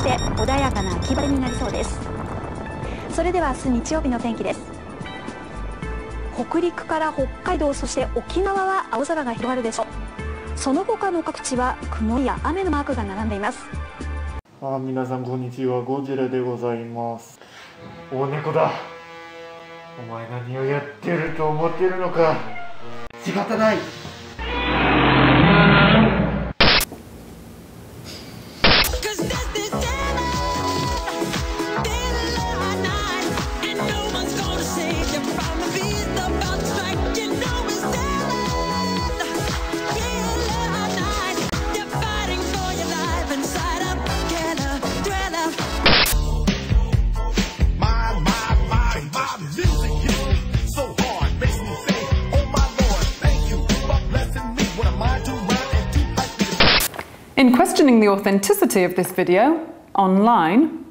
して穏やかな秋晴れになりそうです。それでは明日日曜日の天気です。北陸から北海道そして沖縄は青空が広がるでしょう。その他の各地は曇りや雨のマークが並んでいます。あ皆さんこんにちは。ゴジラでございます。大猫だ。お前何をやってると思ってるのか。仕方ない。In questioning the authenticity of this video, online,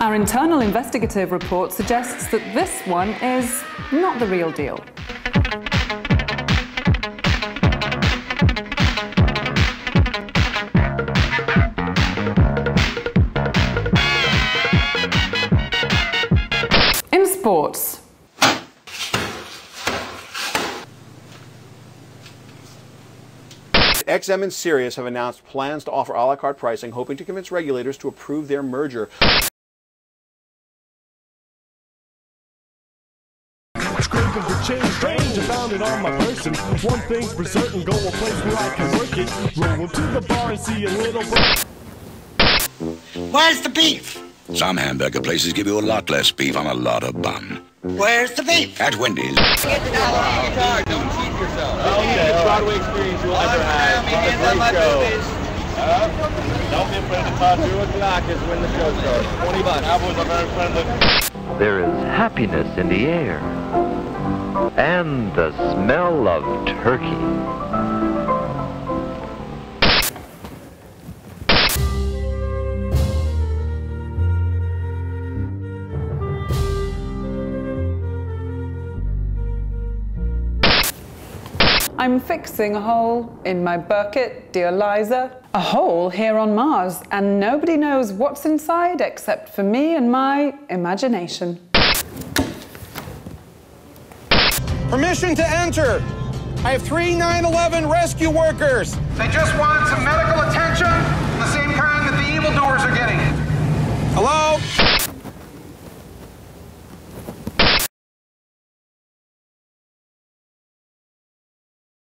our internal investigative report suggests that this one is not the real deal. XM and Sirius have announced plans to offer a la carte pricing, hoping to convince regulators to approve their merger. Scraping for change, strange, I found it on my person. One thing's for certain, go a place where I can work it. Roll to the bar and see a little Where's the beef? Some hamburger places give you a lot less beef on a lot of bun. Where's the beef? At Wendy's. Broadway experience you'll ever have. It's a great show. Uh, don't be afraid to talk to a clock is when the show starts. 20 bucks. Cowboys are very friendly. There is happiness in the air and the smell of turkey. I'm fixing a hole in my bucket, dear Liza. A hole here on Mars, and nobody knows what's inside except for me and my imagination. Permission to enter. I have three 9-11 rescue workers. They just want some medical attention,